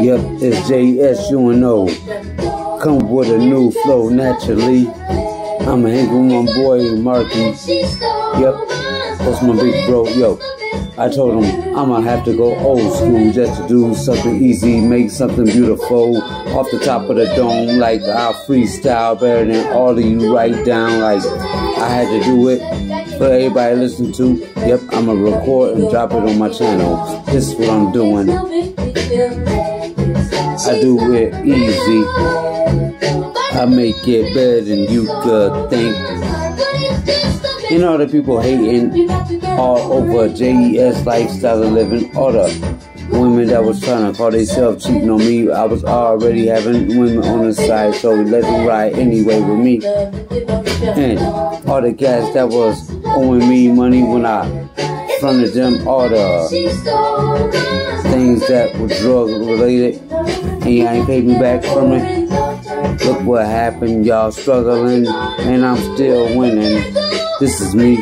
Yep, it's Jesuno. Come with a new flow naturally. I'm hanging with my boy Marky. Yep, that's my big bro. Yo, I told him I'ma have to go old school just to do something easy, make something beautiful off the top of the dome. Like I freestyle better than all of you write down. Like I had to do it for everybody to listen to. Yep, I'ma record and drop it on my channel. This is what I'm doing. I do it easy. I make it better than you could think. You know the people hating all over JES lifestyle of living. All the women that was trying to call themselves cheating on me. I was already having women on the side, so let them ride anyway with me. And all the guys that was owing me money when I fronted them, all the things that were drug related, and you ain't paid me back from it. Look what happened, y'all struggling, and I'm still winning. This is me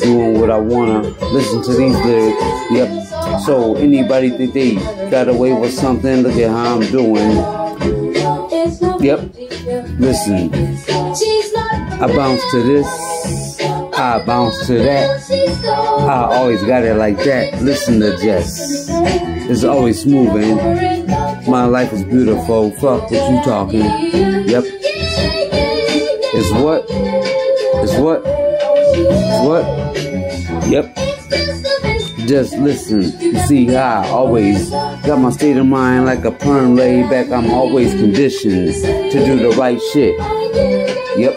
doing what I wanna. Listen to these lyrics. Yep. So anybody think they got away with something? Look at how I'm doing. Yep. Listen. I bounce to this. I bounce to that. I always got it like that. Listen to Jess. It's always moving. My life is beautiful. Fuck what you talking. Yep. It's what? It's what? What? Yep. Just listen. You see how I always got my state of mind like a perm laid back. I'm always conditioned to do the right shit. Yep.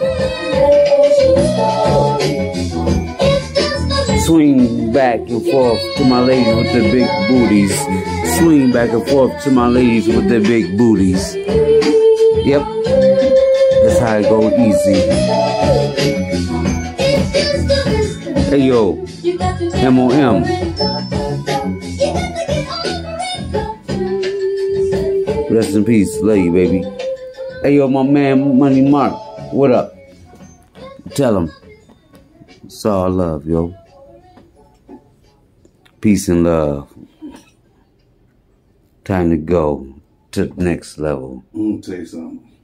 Swing back and forth to my ladies with the big booties. Swing back and forth to my ladies with the big booties. Yep. That's how I go easy. Hey yo, M-O-M. Rest in peace, love you, baby. Hey yo, my man Money Mark, what up? Tell him. It's all love, yo. Peace and love. Time to go to the next level. I'm gonna tell you something.